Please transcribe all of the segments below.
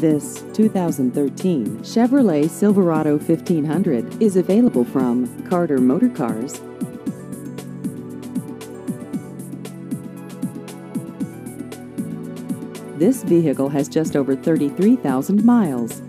This 2013 Chevrolet Silverado 1500 is available from Carter Motorcars. This vehicle has just over 33,000 miles.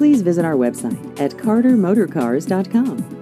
Please visit our website at cartermotorcars.com.